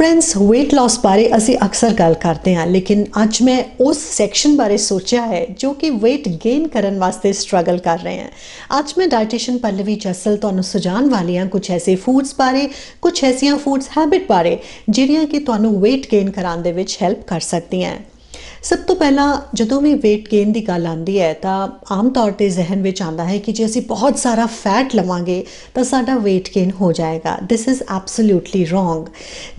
Friends weight loss ਬਾਰੇ ਅਸੀਂ ਅਕਸਰ ਗੱਲ ਕਰਦੇ ਹਾਂ, ਲੇਕਿਨ ਅੱਜ ਮੈਂ ਉਸ ਸੈਕਸ਼ਨ ਬਾਰੇ ਸੋਚਿਆ ਹੈ ਜੋ ਕਿ weight gain ਕਰਨ ਵਾਸਤੇ ਸਟਰਗਲ ਕਰ ਰਹੇ ਹਨ ਅੱਜ ਮੈਂ ਡਾਈਟੀਸ਼ੀਅਨ ਪੱਲਵੀ ਜਸਲ ਤੁਹਾਨੂੰ ਸੁਝਾਉਣ ਵਾਲੀ ਹਾਂ ਕੁਝ ਐਸੇ ਫੂਡਸ ਬਾਰੇ ਕੁਝ ਐਸੀਆਂ ਫੂਡਸ ਹੈਬਿਟ ਬਾਰੇ, ਜਿਹੜੀਆਂ ਕਿ ਤੁਹਾਨੂੰ weight gain ਕਰਾਉਣ ਦੇ ਵਿੱਚ ਹੈਲਪ ਕਰ ਸਕਦੀਆਂ ਸਭ ਤੋਂ ਪਹਿਲਾਂ ਜਦੋਂ ਵੀ weight gain ਦੀ ਗੱਲ ਆਉਂਦੀ ਹੈ ਤਾਂ ਆਮ ਤੌਰ ਤੇ ਜ਼ਿਹਨ ਵਿੱਚ ਆਉਂਦਾ ਹੈ ਕਿ ਜੇ ਅਸੀਂ ਬਹੁਤ ਸਾਰਾ ਫੈਟ ਲਵਾਂਗੇ ਤਾਂ ਸਾਡਾ weight gain ਹੋ ਜਾਏਗਾ। This ਇਜ਼ absolutely ਰੋਂਗ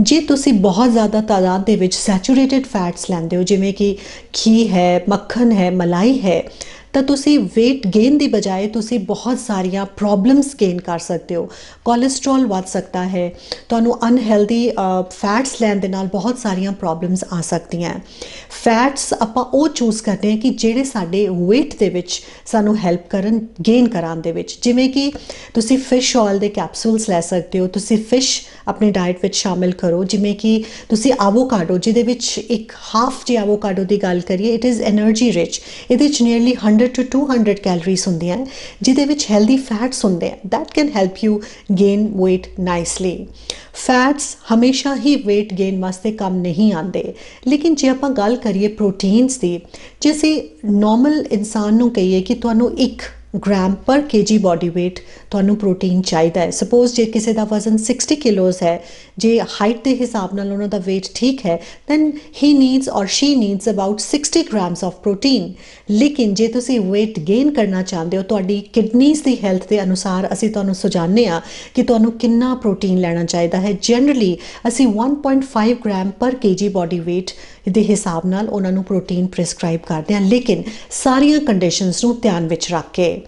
ਜੇ ਤੁਸੀਂ ਬਹੁਤ ਜ਼ਿਆਦਾ ਤਾਦਾਦ ਦੇ ਵਿੱਚ ਸੈਚੂਰੇਟਿਡ ਫੈਟਸ ਲੈਂਦੇ ਹੋ, ਜਿਵੇਂ ਕਿ ਘੀ ਹੈ, ਮੱਖਣ ਹੈ, ਮਲਾਈ ਹੈ ਤਾਂ ਤੁਸੀਂ weight gain ਦੀ ਬਜਾਏ ਤੁਸੀਂ ਬਹੁਤ ਸਾਰੀਆਂ ਪ੍ਰੋਬਲਮਸ ਗੇਨ ਕਰ ਸਕਦੇ ਹੋ। ਕੋਲੇਸਟ੍ਰੋਲ ਵੱਧ ਸਕਦਾ ਹੈ। ਤੁਹਾਨੂੰ ਅਨਹੈਲਦੀ ਫੈਟਸ ਲੈਣ ਦੇ ਨਾਲ ਬਹੁਤ ਸਾਰੀਆਂ ਪ੍ਰੋਬਲਮਸ ਆ ਸਕਦੀਆਂ। ਫੈਟਸ ਆਪਾਂ ਉਹ ਚੂਜ਼ ਕਰਦੇ ਹਾਂ ਕਿ ਜਿਹੜੇ ਸਾਡੇ weight ਦੇ ਵਿੱਚ ਸਾਨੂੰ ਹੈਲਪ ਕਰਨ ਗੇਨ ਕਰਾਉਣ ਦੇ ਵਿੱਚ। ਜਿਵੇਂ ਕਿ ਤੁਸੀਂ ਫਿਸ਼ ਆਇਲ ਦੇ ਕੈਪਸੂਲਸ ਲੈ ਸਕਦੇ ਹੋ। ਤੁਸੀਂ ਫਿਸ਼ ਆਪਣੀ ਡਾਈਟ ਵਿੱਚ ਸ਼ਾਮਿਲ ਕਰੋ। ਜਿਵੇਂ ਕਿ ਤੁਸੀਂ ਆਵੋਕਾਡੋ ਜਿਹਦੇ ਵਿੱਚ ਇੱਕ ਹਾਫ ਜੇ ਆਵੋਕਾਡੋ ਦੀ ਗੱਲ ਕਰੀਏ ਇਟ ਇਜ਼ એનર્ਜੀ ਰਿਚ ਇਹਦੇ ਚ ਨੀਅਰਲੀ 100 ਟੂ 200 ਕੈਲਰੀਜ਼ ਹੁੰਦੀਆਂ ਜਿਹਦੇ ਵਿੱਚ ਹੈਲਦੀ ਫੈਟਸ ਹੁੰਦੇ ਆ। That can help you gain weight nicely fats ਹਮੇਸ਼ਾ ਹੀ weight gain ਵਾਸਤੇ ਕੰਮ ਨਹੀਂ ਆਉਂਦੇ। ਲੇਕਿਨ ਜੇ ਆਪਾਂ ਗੱਲ ਕਰੀਏ ਪ੍ਰੋਟੀਨਸ ਦੀ, ਜੇ ਅਸੀਂ ਨਾਰਮਲ ਇਨਸਾਨ ਨੂੰ ਕਹੀਏ ਕਿ ਤੁਹਾਨੂੰ ਇੱਕ gram per KG body weight ਤੁਹਾਨੂੰ ਪ੍ਰੋਟੀਨ ਚਾਹੀਦਾ ਹੈ। ਸਪੋਜ਼ ਜੇ ਕਿਸੇ ਦਾ ਵਜ਼ਨ 60 ਕਿਲੋਜ਼ ਹੈ, ਜੇ ਹਾਈਟ ਦੇ ਹਿਸਾਬ ਨਾਲ ਉਹਨਾਂ ਦਾ weight ਠੀਕ ਹੈ then he needs or she needs about 60 grams of protein ਲੇਕਿਨ ਜੇ ਤੁਸੀਂ weight gain ਕਰਨਾ ਚਾਹੁੰਦੇ ਹੋ, ਤੁਹਾਡੀ ਕਿਡਨੀਜ਼ ਦੀ ਹੈਲਥ ਦੇ ਅਨੁਸਾਰ ਅਸੀਂ ਤੁਹਾਨੂੰ ਸੁਝਾਉਂਦੇ ਆ ਕਿ ਤੁਹਾਨੂੰ ਕਿੰਨਾ ਪ੍ਰੋਟੀਨ ਲੈਣਾ ਚਾਹੀਦਾ ਹੈ। ਜਨਰਲੀ ਅਸੀਂ 1.5 gram per KG body weight ਦੇ ਹਿਸਾਬ ਨਾਲ ਉਹਨਾਂ ਨੂੰ ਪ੍ਰੋਟੀਨ ਪ੍ਰਿਸਕ੍ਰਾਈਬ ਕਰਦੇ ਹਾਂ। ਲੇਕਿਨ ਸਾਰੀਆਂ ਕੰਡੀਸ਼ਨਸ ਨੂੰ ਧਿਆਨ ਵਿੱਚ ਰੱਖ ਕੇ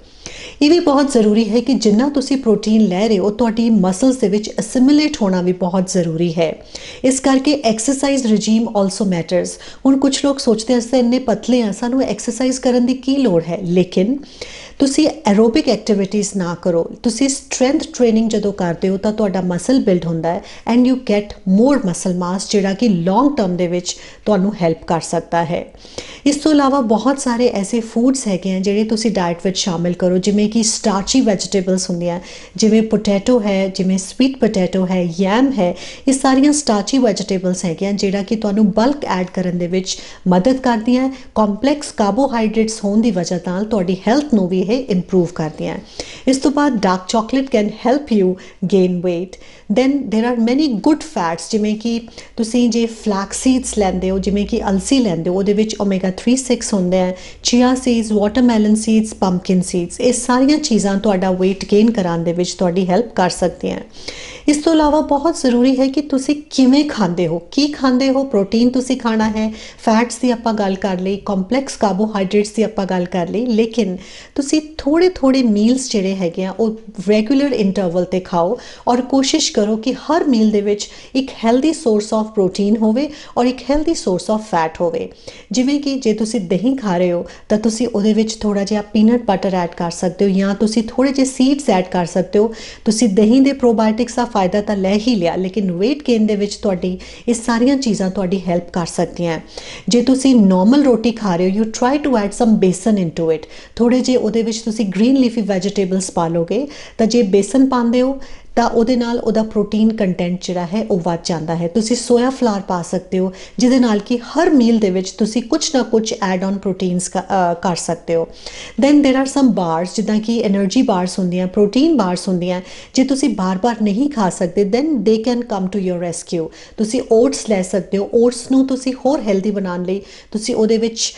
ਇਹ ਵੀ ਬਹੁਤ ਜ਼ਰੂਰੀ ਹੈ ਕਿ ਜਿੰਨਾ ਤੁਸੀਂ ਪ੍ਰੋਟੀਨ ਲੈ ਰਹੇ ਹੋ, ਤੁਹਾਡੀ ਮਸਲਸ ਦੇ ਵਿੱਚ ਅਸਿਮਿਲੇਟ ਹੋਣਾ ਵੀ ਬਹੁਤ ਜ਼ਰੂਰੀ ਹੈ। ਇਸ ਕਰਕੇ ਐਕਸਰਸਾਈਜ਼ ਰਜੀਮ ਆਲਸੋ ਮੈਟਰਸ ਹੁਣ ਕੁਝ ਲੋਕ ਸੋਚਦੇ ਅਸਾਂ ਇੰਨੇ ਪਤਲੇ ਆ, ਸਾਨੂੰ ਐਕਸਰਸਾਈਜ਼ ਕਰਨ ਦੀ ਕੀ ਲੋੜ ਹੈ? ਲੇਕਿਨ ਤੁਸੀਂ ਐਰੋਬਿਕ ਐਕਟੀਵਿਟੀਜ਼ ਨਾ ਕਰੋ। ਤੁਸੀਂ ਸਟਰੈਂਥ ਟ੍ਰੇਨਿੰਗ ਜਦੋਂ ਕਰਦੇ ਹੋ, ਤਾਂ ਤੁਹਾਡਾ ਮਸਲ ਬਿਲਡ ਹੁੰਦਾ ਹੈ and you get more muscle mass ਜਿਹੜਾ ਕਿ ਲੌਂਗ ਟਰਮ ਦੇ ਵਿੱਚ ਤੁਹਾਨੂੰ ਹੈਲਪ ਕਰ ਸਕਦਾ ਹੈ। ਇਸ ਤੋਂ ਇਲਾਵਾ ਬਹੁਤ ਸਾਰੇ ਐਸੇ ਫੂਡਸ ਹੈਗੇ ਆ ਜਿਹੜੇ ਤੁਸੀਂ ਡਾਈਟ ਵਿੱਚ ਸ਼ਾਮਿਲ ਕਰੋ, ਜਿਵੇਂ ਕਿ ਸਟਾਰਚੀ ਵੈਜੀਟੇਬਲਸ ਹੁੰਦੀਆਂ ਜਿਵੇਂ ਪੋਟੈਟੋ ਹੈ, ਜਿਵੇਂ ਸਵੀਟ ਪੋਟੈਟੋ ਹੈ ਯੈਮ ਹੈ, ਇਹ ਸਾਰੀਆਂ ਸਟਾਰਚੀ ਵੈਜੀਟੇਬਲਸ ਹੈਗੀਆਂ ਜਿਹੜਾ ਕਿ ਤੁਹਾਨੂੰ ਬਲਕ ਐਡ ਕਰਨ ਦੇ ਵਿੱਚ ਮਦਦ ਕਰਦੀਆਂ ਕੰਪਲੈਕਸ ਕਾਰਬੋਹਾਈਡਰੇਟਸ ਹੋਣ ਦੀ ਵਜ੍ਹਾ ਨਾਲ ਤੁਹਾਡੀ ਹੈਲਥ ਨੂੰ ਵੀ ਇਹ ਇੰਪਰੂਵ ਕਰਦੀਆਂ। ਇਸ ਤੋਂ ਬਾਅਦ dark chocolate can help you gain weight then there are many good fats ਜਿਵੇਂ ਕਿ ਤੁਸੀਂ ਜੇ ਫਲੈਕਸ ਸੀਡਸ ਲੈਂਦੇ ਹੋ ਜਿਵੇਂ ਕਿ ਅਲਸੀ ਲੈਂਦੇ ਹੋ ਉਹਦੇ ਵਿੱਚ ਓਮੇਗਾ 3 6 ਹੁੰਦੇ ਆ chia seeds watermelon seeds pumpkin seeds ਇਹ ਸਾਰੀਆਂ ਚੀਜ਼ਾਂ ਤੁਹਾਡਾ weight gain ਕਰਾਉਣ ਦੇ ਵਿੱਚ ਤੁਹਾਡੀ ਹੈਲਪ ਕਰ ਸਕਦੀਆਂ ਇਸ ਤੋਂ ਇਲਾਵਾ ਬਹੁਤ ਜ਼ਰੂਰੀ ਹੈ ਕਿ ਤੁਸੀਂ ਕਿਵੇਂ ਖਾਂਦੇ ਹੋ ਕੀ ਖਾਂਦੇ ਹੋ ਪ੍ਰੋਟੀਨ ਤੁਸੀਂ ਖਾਣਾ ਹੈ ਫੈਟਸ ਦੀ ਆਪਾਂ ਗੱਲ ਕਰ ਲਈ ਕੰਪਲੈਕਸ ਕਾਰਬੋਹਾਈਡਰੇਟਸ ਦੀ ਆਪਾਂ ਗੱਲ ਕਰ ਲਈ ਲੇਕਿਨ ਤੁਸੀਂ ਥੋੜੇ ਥੋੜੇ ਮੀਲਸ ਜਿਹੜੇ ਹੈਗੇ ਆ, ਉਹ ਰੈਗੂਲਰ ਇੰਟਰਵਲ ਤੇ ਖਾਓ ਔਰ ਕੋਸ਼ਿਸ਼ ਕਰੋ ਕਿ ਹਰ ਮੀਲ ਦੇ ਵਿੱਚ ਇੱਕ ਹੈਲਦੀ ਸੋਰਸ ਆਫ ਪ੍ਰੋਟੀਨ ਹੋਵੇ ਔਰ ਇੱਕ ਹੈਲਦੀ ਸੋਰਸ ਆਫ ਫੈਟ ਹੋਵੇ। ਜਿਵੇਂ ਕਿ ਜੇ ਤੁਸੀਂ ਦਹੀਂ ਖਾ ਰਹੇ ਹੋ, ਤਾਂ ਤੁਸੀਂ ਉਹਦੇ ਵਿੱਚ ਥੋੜਾ ਜਿਹਾ ਪੀਨਟ ਬਟਰ ਐਡ ਕਰ ਸਕਦੇ ਹੋ ਜਾਂ ਤੁਸੀਂ ਥੋੜੇ ਜਿਹੇ ਸੀਡਸ ਐਡ ਕਰ ਸਕਦੇ ਹੋ। ਤੁਸੀਂ ਦਹੀਂ ਦੇ ਪ੍ਰੋਬਾਇਓਟਿਕਸ ਦਾ ਫਾਇਦਾ ਤਾਂ ਲੈ ਹੀ ਲਿਆ, ਲੇਕਿਨ weight gain ਦੇ ਵਿੱਚ ਤੁਹਾਡੀ ਇਹ ਸਾਰੀਆਂ ਚੀਜ਼ਾਂ ਤੁਹਾਡੀ ਹੈਲਪ ਕਰ ਸਕਦੀਆਂ। ਜੇ ਤੁਸੀਂ ਨਾਰਮਲ ਰੋਟੀ ਖਾ ਰਹੇ ਹੋ you try to add some besan into it ਥੋੜੇ ਜੇ ਉਹਦੇ ਵਿੱਚ ਤੁਸੀਂ ਗ੍ਰੀਨ ਲੀਫੀ ਵੈਜੀਟੇਬਲਸ ਪਾ ਲੋਗੇ ਤਾਂ ਜੇ ਬੇਸਨ ਪਾਉਂਦੇ ਹੋ ਤਾਂ ਉਹਦੇ ਨਾਲ ਉਹਦਾ ਪ੍ਰੋਟੀਨ ਕੰਟੈਂਟ ਜਿਹੜਾ ਹੈ ਉਹ ਵੱਧ ਜਾਂਦਾ ਹੈ। ਤੁਸੀਂ ਸੋਇਆ ਫਲਾਰ ਪਾ ਸਕਦੇ ਹੋ, ਜਿਹਦੇ ਨਾਲ ਕਿ ਹਰ ਮੀਲ ਦੇ ਵਿੱਚ ਤੁਸੀਂ ਕੁਝ ਨਾ ਕੁਝ ਐਡ ਔਨ ਪ੍ਰੋਟੀਨਸ ਕਰ ਸਕਦੇ ਹੋ। Then there are some bars ਜਿੱਦਾਂ ਕਿ એનર્ਜੀ ਬਾਰਸ ਹੁੰਦੀਆਂ ਪ੍ਰੋਟੀਨ ਬਾਰਸ ਹੁੰਦੀਆਂ, ਜੇ ਤੁਸੀਂ ਬਾਰ-ਬਾਰ ਨਹੀਂ ਖਾ ਸਕਦੇ then they can come to your rescue ਤੁਸੀਂ ਓਟਸ ਲੈ ਸਕਦੇ ਹੋ। ਓਟਸ ਨੂੰ ਤੁਸੀਂ ਹੋਰ ਹੈਲਦੀ ਬਣਾਉਣ ਲਈ ਤੁਸੀਂ ਉਹਦੇ ਵਿੱਚ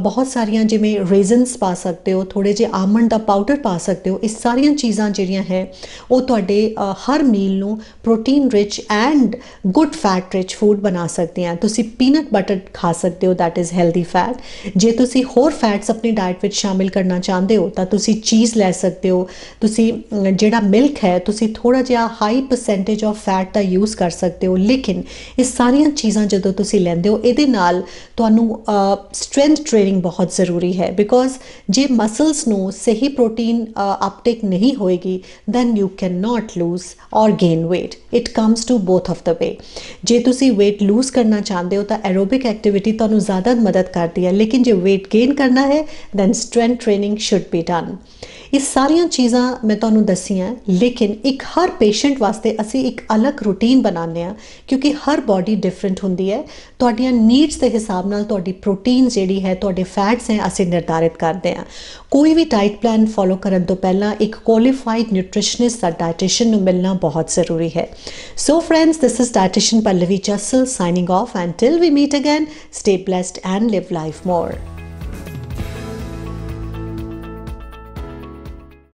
ਬਹੁਤ ਸਾਰੀਆਂ ਜਿਵੇਂ ਰੇਜ਼ਨਸ ਪਾ ਸਕਦੇ ਹੋ ਥੋੜੇ ਜਿਹਾ ਆਮੰਡ ਦਾ ਪਾਊਡਰ ਪਾ ਸਕਦੇ ਹੋ। ਇਸ ਸਾਰੀਆਂ ਚੀਜ਼ਾਂ ਜਿਹੜੀਆਂ ਹੈ, ਉਹ ਤੁਹਾਡੇ ਹਰ ਮੀਲ ਨੂੰ protein rich and good fat rich food ਬਣਾ ਸਕਦੇ ਆ ਤੁਸੀਂ ਪੀਨਟ ਬਟਰ ਖਾ ਸਕਦੇ ਹੋ ਥੈਟ ਇਜ਼ ਹੈਲਦੀ ਫੈਟ ਜੇ ਤੁਸੀਂ ਹੋਰ ਫੈਟਸ ਆਪਣੀ ਡਾਈਟ ਵਿੱਚ ਸ਼ਾਮਿਲ ਕਰਨਾ ਚਾਹੁੰਦੇ ਹੋ, ਤਾਂ ਤੁਸੀਂ ਚੀਜ਼ ਲੈ ਸਕਦੇ ਹੋ। ਤੁਸੀਂ ਜਿਹੜਾ ਮਿਲਕ ਹੈ, ਤੁਸੀਂ ਥੋੜਾ ਜਿਹਾ ਹਾਈ ਪਰਸੈਂਟੇਜ ਆਫ ਫੈਟ ਦਾ ਯੂਜ਼ ਕਰ ਸਕਦੇ ਹੋ। ਲੇਕਿਨ ਇਹ ਸਾਰੀਆਂ ਚੀਜ਼ਾਂ ਜਦੋਂ ਤੁਸੀਂ ਲੈਂਦੇ ਹੋ, ਇਹਦੇ ਨਾਲ ਤੁਹਾਨੂੰ ਸਟਰੈਂਥ ਟ੍ਰੇਨਿੰਗ ਬਹੁਤ ਜ਼ਰੂਰੀ ਹੈ। ਬਿਕੋਜ਼ ਜੇ ਮਸਲਸ ਨੂੰ ਸਹੀ ਪ੍ਰੋਟੀਨ ਅਪਟੇਕ ਨਹੀਂ ਹੋਏਗੀ then you can not lose or gain weight. It comes to both of the way ਜੇ ਤੁਸੀਂ weight ਲੂਜ਼ ਕਰਨਾ ਚਾਹੁੰਦੇ ਹੋ ਤਾਂ ਐਰੋਬਿਕ ਐਕਟੀਵਿਟੀ ਤੁਹਾਨੂੰ ਜ਼ਿਆਦਾ ਮਦਦ ਕਰਦੀ ਹੈ। ਲੇਕਿਨ ਜੇ weight gain ਕਰਨਾ ਹੈ then strength training should be done ਇਹ ਸਾਰੀਆਂ ਚੀਜ਼ਾਂ ਮੈਂ ਤੁਹਾਨੂੰ ਦੱਸੀਆਂ, ਲੇਕਿਨ ਇੱਕ ਹਰ ਪੇਸ਼ੈਂਟ ਵਾਸਤੇ ਅਸੀਂ ਇੱਕ ਅਲੱਗ ਰੂਟੀਨ ਬਣਾਉਂਦੇ ਆ ਕਿਉਂਕਿ ਹਰ ਬਾਡੀ ਡਿਫਰੈਂਟ ਹੁੰਦੀ ਹੈ। ਤੁਹਾਡੀਆਂ ਨੀਡਸ ਦੇ ਹਿਸਾਬ ਨਾਲ ਤੁਹਾਡੀ ਪ੍ਰੋਟੀਨ ਜਿਹੜੀ ਹੈ, ਤੁਹਾਡੇ ਫੈਟਸ ਹੈ, ਅਸੀਂ ਨਿਰਧਾਰਿਤ ਕਰਦੇ ਆ ਕੋਈ ਵੀ ਡਾਈਟ ਪਲਾਨ ਫੋਲੋ ਕਰਨ ਤੋਂ ਪਹਿਲਾਂ ਇੱਕ ਕੁਆਲੀਫਾਈਡ ਨਿਊਟ੍ਰੀਸ਼ਨਿਸਟ ਦਾ ਡਾਈਟੀਸ਼ੀਅਨ ਨੂੰ ਮਿਲਣਾ ਬਹੁਤ ਜ਼ਰੂਰੀ ਹੈ। So friends this is dietitian Pallavi Jasal signing off and till we meet again stay blessed and live life more